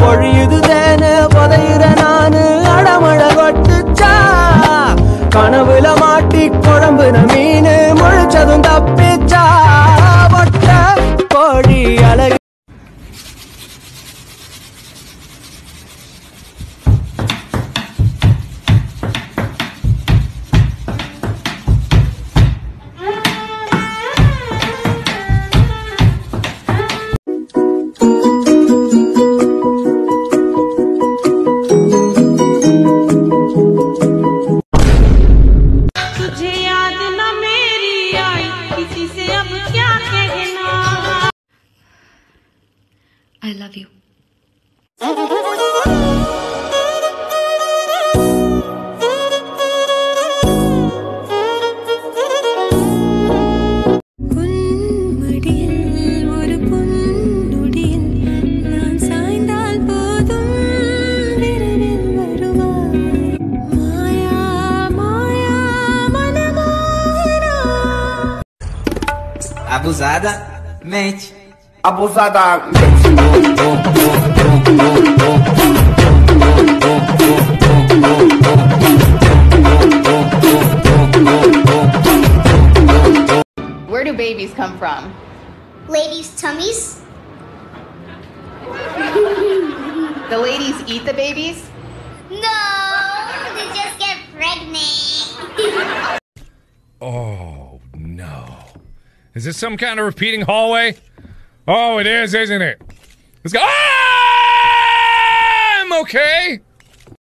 பொழியுது தேனு புதையுற किसी से अब क्या कहना I love you. Abusada mente Abusada. Where do babies come from? Ladies' tummies? The ladies eat the babies? No, they just get pregnant. Oh no. Is this some kind of repeating hallway? Oh, it is, isn't it? Let's go. Ah, I'm okay.